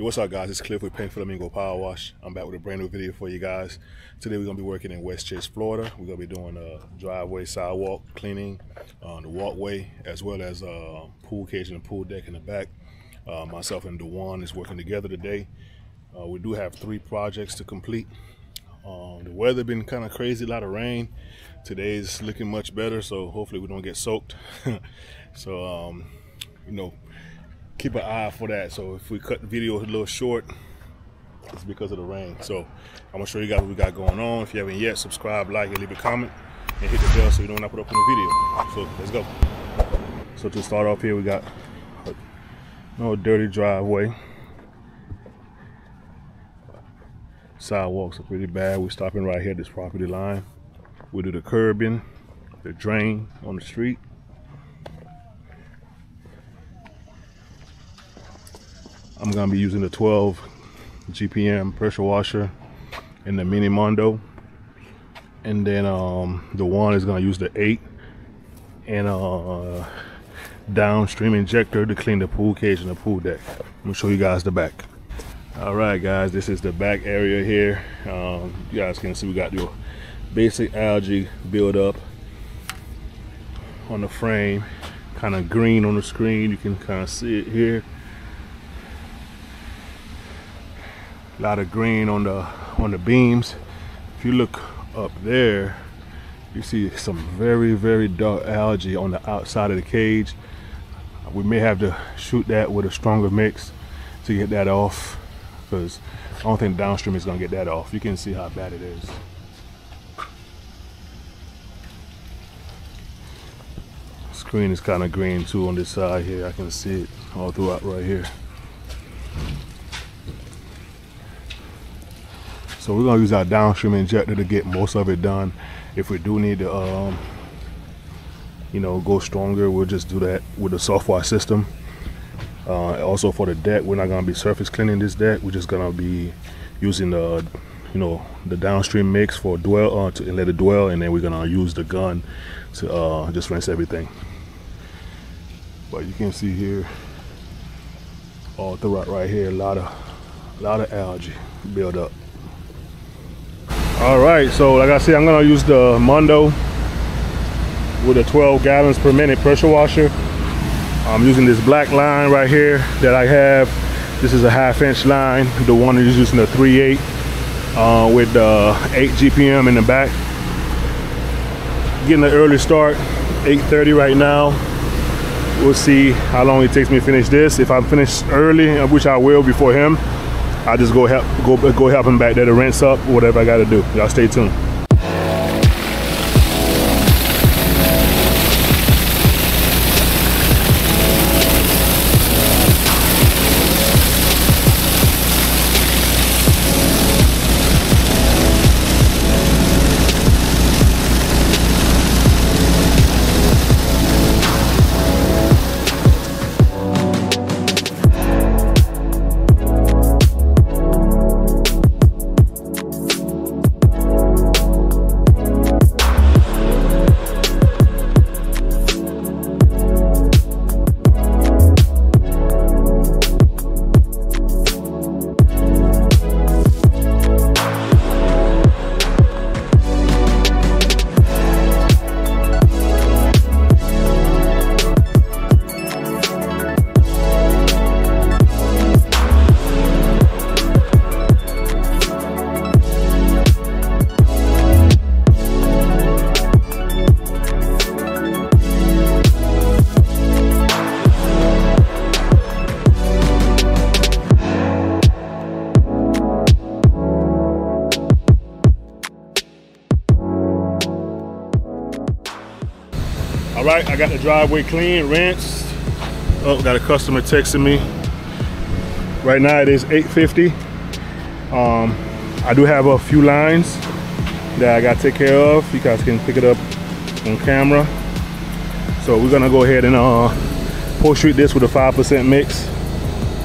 What's up guys? It's Cliff with Pink Flamingo Power Wash. I'm back with a brand new video for you guys. Today we're gonna be working in Westchase, Florida. We're gonna be doing a driveway sidewalk cleaning on the walkway, as well as a pool cage and pool deck in the back. Uh, myself and Dujuan is working together today. Uh, we do have three projects to complete. Um, the weather been kind of crazy, a lot of rain. Today's looking much better, so hopefully we don't get soaked. so, um, you know, keep an eye for that. So if we cut the video a little short, it's because of the rain. So I'm gonna show you guys what we got going on. If you haven't yet, subscribe, like, and leave a comment, and hit the bell so you know when I put up a new video. So let's go. So to start off here, we got a no dirty driveway. Sidewalks are pretty bad. We're stopping right here at this property line. We do the curbing, the drain on the street. I'm gonna be using the 12 GPM pressure washer and the mini Mondo. And then um, Dujuan is gonna use the eight and uh, downstream injector to clean the pool cage and the pool deck. I'm gonna show you guys the back. All right, guys, this is the back area here. Um, you guys can see we got your basic algae buildup on the frame, kind of green on the screen. You can kind of see it here. A lot of green on the on the beams. If you look up there you see some very very dark algae on the outside of the cage. We may have to shoot that with a stronger mix to get that off because I don't think downstream is gonna get that off. You can see how bad it is. Screen is kind of green too on this side here. I can see it all throughout right here So we're gonna use our downstream injector to get most of it done. If we do need to, um, you know, go stronger, we'll just do that with the soft wash system. Uh, also for the deck, we're not gonna be surface cleaning this deck. We're just gonna be using the, you know, the downstream mix for dwell uh, to let it dwell, and then we're gonna use the gun to uh, just rinse everything. But you can see here, all throughout right here, a lot of, a lot of algae build up. All right, so like I said, I'm gonna use the Mondo with a 12 gallons per minute pressure washer. I'm using this black line right here that I have. This is a half inch line. Dujuan is using a 3.8 uh, with uh, 8 GPM in the back. Getting an early start, 8.30 right now. We'll see how long it takes me to finish this. If I finish early, which I will before him, I just go help go go help him back there to rinse up whatever I got to do. Y'all stay tuned. Driveway clean, rinsed. Oh, got a customer texting me. Right now it is 8.50. Um, I do have a few lines that I got to take care of. You guys can pick it up on camera. So we're gonna go ahead and uh, post treat this with a 5% mix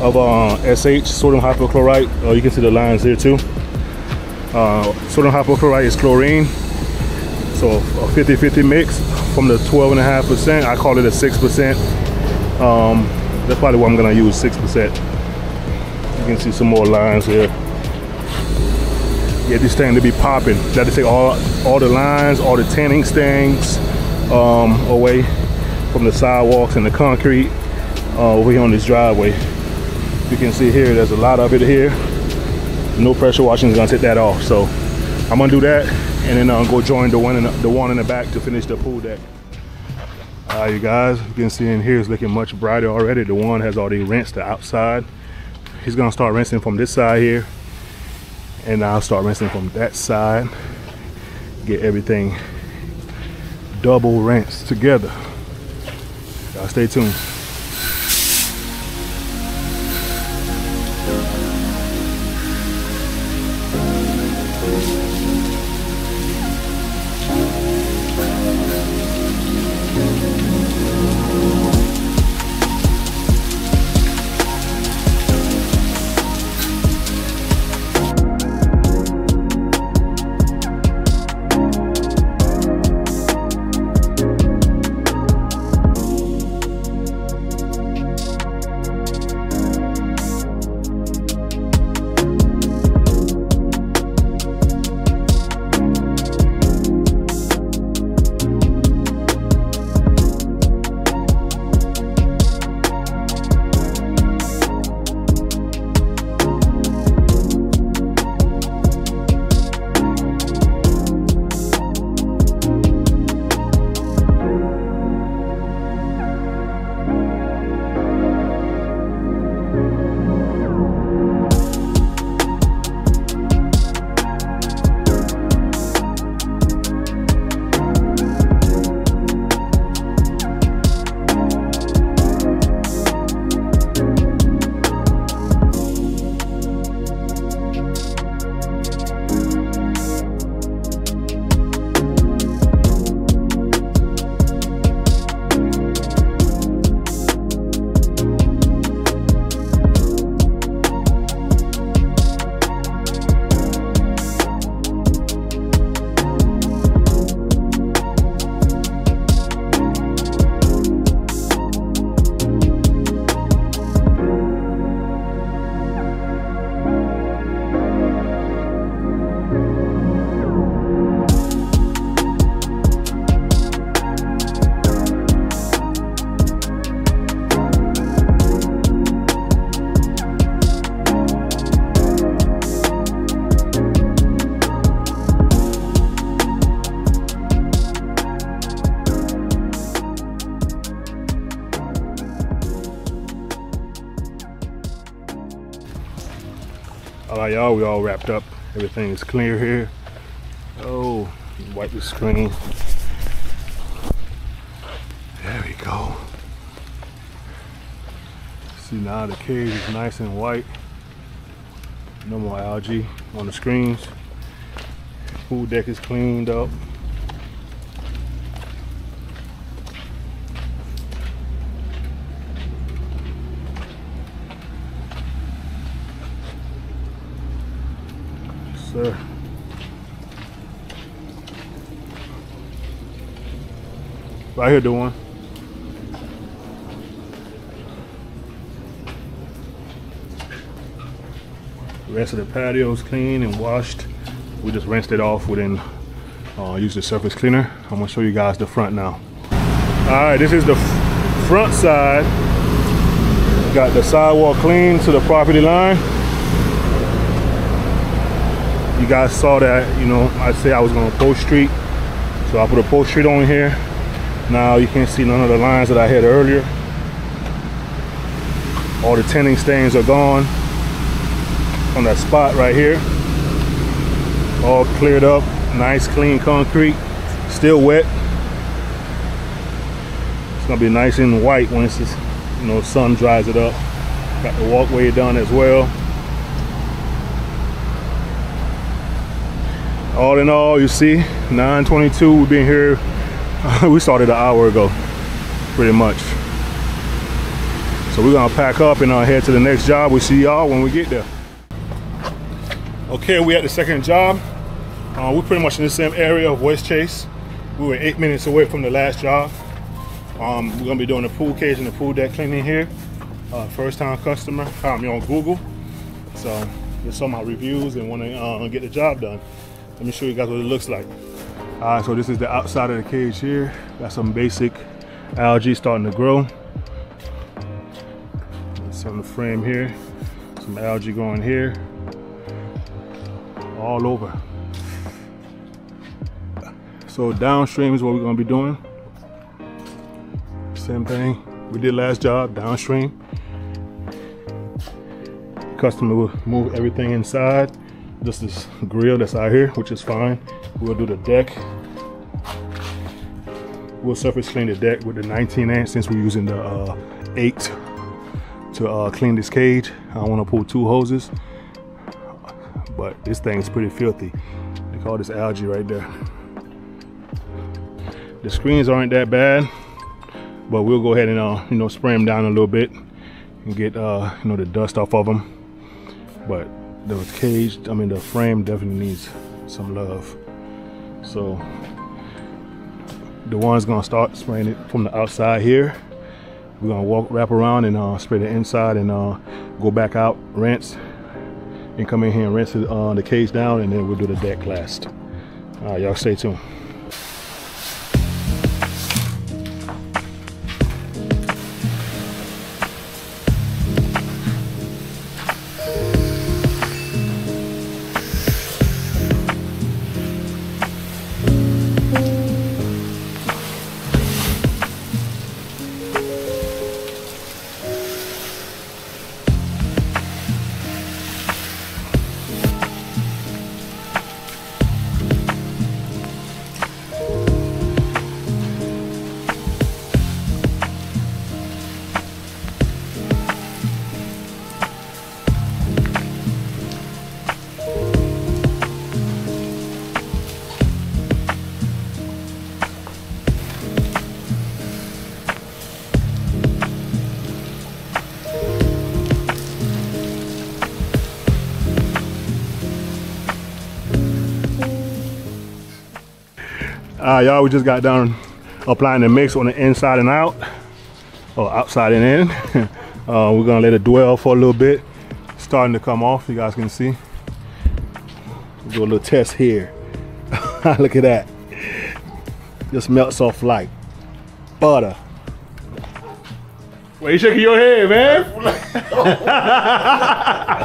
of uh, SH, sodium hypochlorite. Uh, you can see the lines here too. Uh, sodium hypochlorite is chlorine. So a 50-50 mix from the 12 and a half percent. I call it a six percent. Um, that's probably what I'm gonna use, six percent. You can see some more lines here. Get this thing to be popping. Got to take all all the lines, all the tanning stains um, away from the sidewalks and the concrete uh, over here on this driveway. You can see here, there's a lot of it here. No pressure washing is gonna take that off. So I'm gonna do that and then I'll go join Dujuan in the, Dujuan in the back to finish the pool deck. All right, you guys, you can see in here it's looking much brighter already. Dujuan has already rinsed the outside. He's gonna start rinsing from this side here and I'll start rinsing from that side get everything double rinsed together y'all stay tuned Y'all, we all wrapped up. Everything is clear here. Oh, wipe the screen. There we go. See now the cage is nice and white. No more algae on the screens. Pool deck is cleaned up. Sir. Right here doing. The rest of the patio is clean and washed. We just rinsed it off within, uh, use the surface cleaner. I'm gonna show you guys the front now. All right, this is the front side. Got the sidewalk clean to the property line you guys saw that you know I said I was gonna post treat. So I put a post treat on here. Now you can't see none of the lines that I had earlier. All the tinting stains are gone on that spot right here. All cleared up nice clean concrete still wet. It's gonna be nice and white once this you know sun dries it up. Got the walkway done as well all in all you see 922 we've been here we started an hour ago pretty much. So we're gonna pack up and uh, head to the next job. We see y'all when we get there. Okay we at the second job. Uh, we're pretty much in the same area of Westchase. We were eight minutes away from the last job. Um, we're gonna be doing the pool cage and the pool deck cleaning here. Uh, first time customer found me on google. So just saw my reviews and want to uh, get the job done. Let me show you guys what it looks like. All right, so this is the outside of the cage here. Got some basic algae starting to grow. It's on the frame here. Some algae going here. All over. So downstream is what we're gonna be doing. Same thing we did last job, downstream. Customer will move everything inside. This grill that's out here, which is fine. We'll do the deck. We'll surface clean the deck with the 19 inch since we're using the uh, 8 to uh, clean this cage. I want to pull two hoses, but this thing is pretty filthy. They call this algae right there. The screens aren't that bad, but we'll go ahead and uh, you know spray them down a little bit and get uh, you know the dust off of them. But the cage, I mean the frame definitely needs some love. So Dujuan's gonna start spraying it from the outside here. We're gonna walk, wrap around and uh, spray the inside and uh, go back out, rinse, and come in here and rinse it, uh, the cage down and then we'll do the deck last. All right, y'all stay tuned. All right, y'all, we just got done applying the mix on the inside and out, or outside and in. uh, we're gonna let it dwell for a little bit. starting to come off, you guys can see. We'll do a little test here. Look at that. Just melts off like butter. Why you shaking your head, man?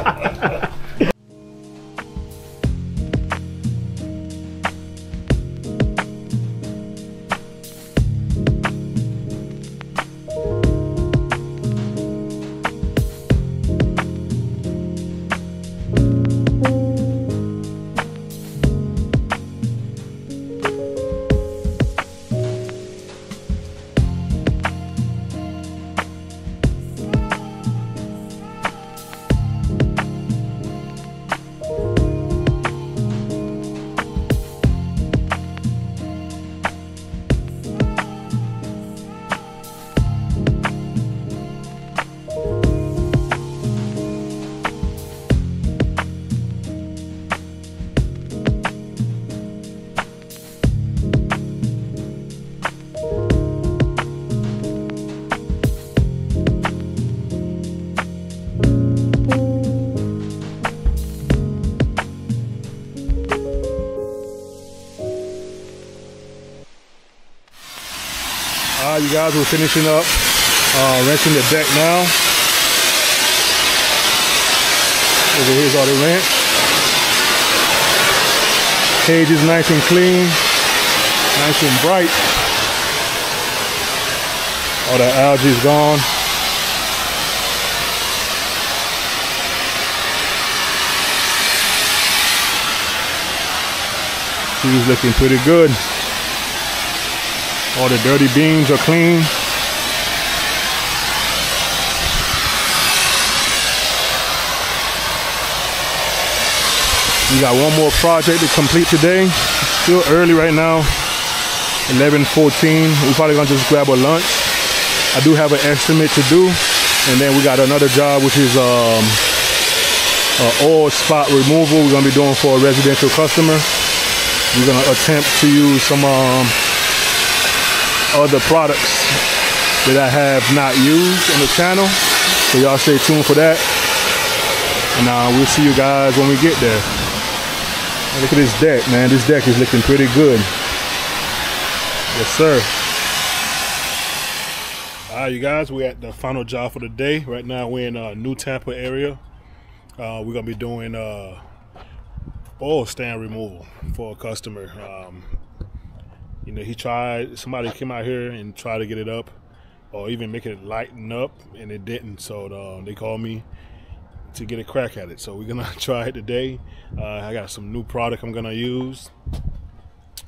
you guys, we're finishing up uh, wrenching the deck now. Over here's all the wrench. Cage is nice and clean, nice and bright. All the algae is gone. He's looking pretty good. All the dirty beams are clean. We got one more project to complete today. Still early right now, 11:14. We're probably gonna just grab a lunch. I do have an estimate to do, and then we got another job which is um, oil spot removal. We're gonna be doing for a residential customer. We're gonna attempt to use some um, other products that I have not used on the channel. So y'all stay tuned for that. And uh, we'll see you guys when we get there. Look at this deck, man. This deck is looking pretty good. Yes, sir. All right, you guys, we're at the final job for the day. Right now, we're in uh, New Tampa area. Uh, we're gonna be doing uh, oil stand removal for a customer. Um, you know, he tried. Somebody came out here and tried to get it up, or even make it lighten up, and it didn't. So uh, they called me to get a crack at it. So we're gonna try it today. Uh, I got some new product I'm gonna use.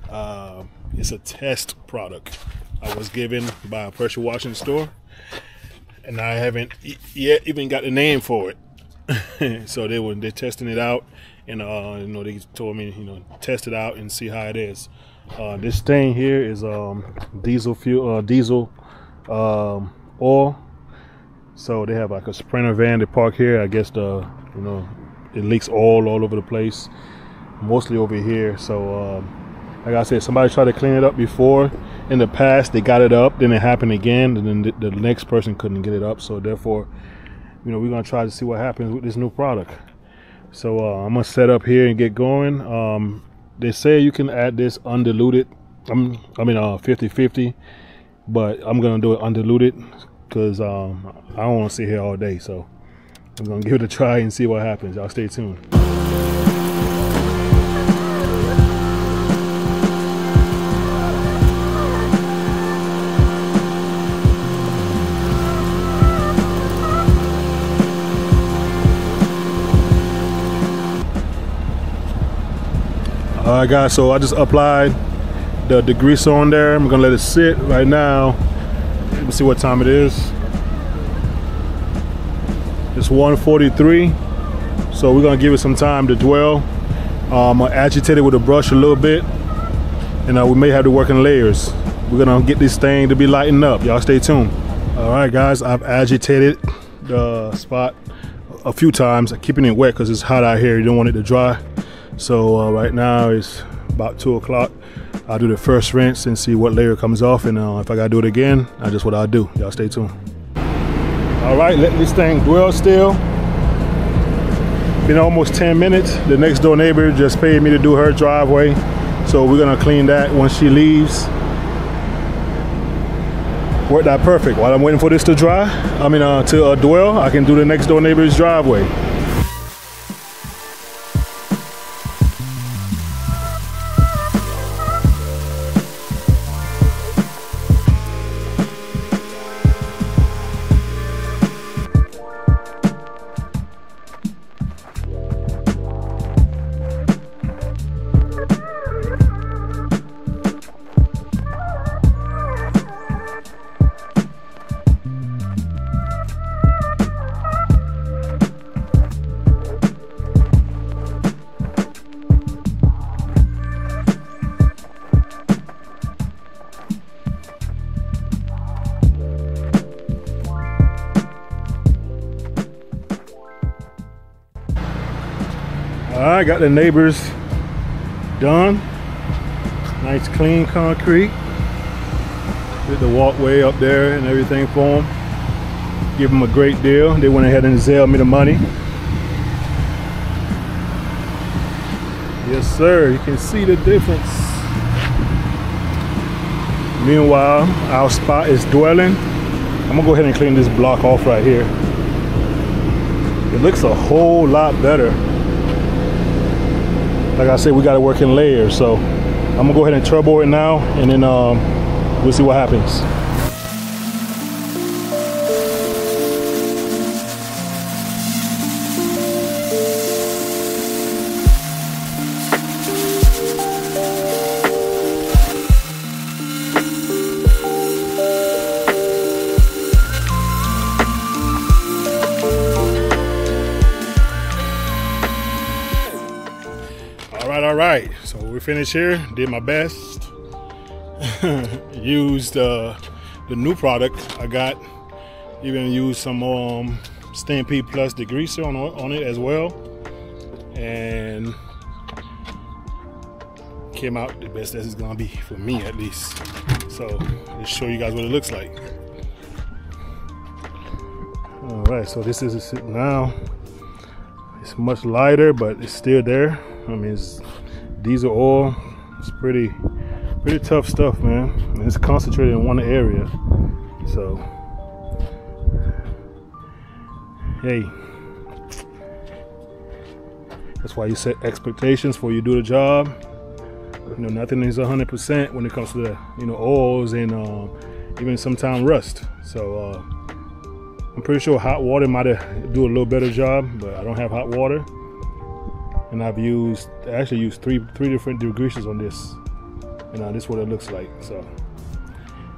Uh, it's a test product I was given by a pressure washing store, and I haven't yet even got the name for it. so they were they're testing it out, and uh, you know they told me you know test it out and see how it is. Uh, this thing here is um, diesel fuel, uh, diesel um, oil. So they have like a sprinter van to park here. I guess the you know it leaks oil all over the place, mostly over here. So um, like I said, somebody tried to clean it up before. In the past, they got it up, then it happened again, and then the, the next person couldn't get it up. So therefore, you know, we're gonna try to see what happens with this new product. So uh, I'm gonna set up here and get going. Um, they say you can add this undiluted. I'm, I mean, uh, 50-50, but I'm gonna do it undiluted because um, I don't want to sit here all day. So I'm gonna give it a try and see what happens. Y'all stay tuned. Right, guys. So I just applied the degreaser on there. I'm gonna let it sit right now. Let me see what time it is. It's 1:43. So we're gonna give it some time to dwell. Um, gonna agitate it with a brush a little bit, and uh, we may have to work in layers. We're gonna get this thing to be lightened up. Y'all stay tuned. All right, guys. I've agitated the spot a few times, keeping it wet because it's hot out here. You don't want it to dry. So uh, right now it's about two o'clock. I'll do the first rinse and see what layer comes off. And uh, if I gotta do it again, that's just what I'll do. Y'all stay tuned. All right, let this thing dwell still. Been almost 10 minutes. The next door neighbor just paid me to do her driveway. So we're gonna clean that once she leaves. Worked out perfect. While I'm waiting for this to dry, I mean uh, to uh, dwell, I can do the next door neighbor's driveway. Right, got the neighbors done. Nice clean concrete. Did the walkway up there and everything for them. Give them a great deal. They went ahead and Zelle me the money. Yes, sir. You can see the difference. Meanwhile, our spot is dwelling. I'm gonna go ahead and clean this block off right here. It looks a whole lot better like I said, we got to work in layers. So I'm gonna go ahead and turbo it now, and then um, we'll see what happens. Finished here. Did my best. used uh, the new product I got. Even used some um, Stampede Plus degreaser on on it as well, and came out the best as it's gonna be for me at least. So let's show you guys what it looks like. All right, so this is it now. it's much lighter, but it's still there. I mean, it's diesel oil. It's pretty, pretty tough stuff, man. And it's concentrated in one area. So, hey, that's why you set expectations for you do the job. You know, nothing is 100% when it comes to the, you know, oils and uh, even sometimes rust. So, uh, I'm pretty sure hot water might do a little better job, but I don't have hot water. And I've used, I actually used three three different degreases on this. And uh, this is what it looks like. So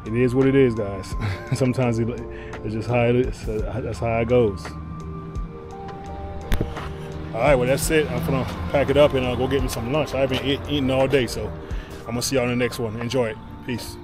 it is what it is, guys. Sometimes it's just how it is. That's how it goes. All right, well that's it. I'm gonna pack it up and I'll go get me some lunch. I haven't eat, eaten all day, so I'm gonna see y'all in the next one. Enjoy it. Peace.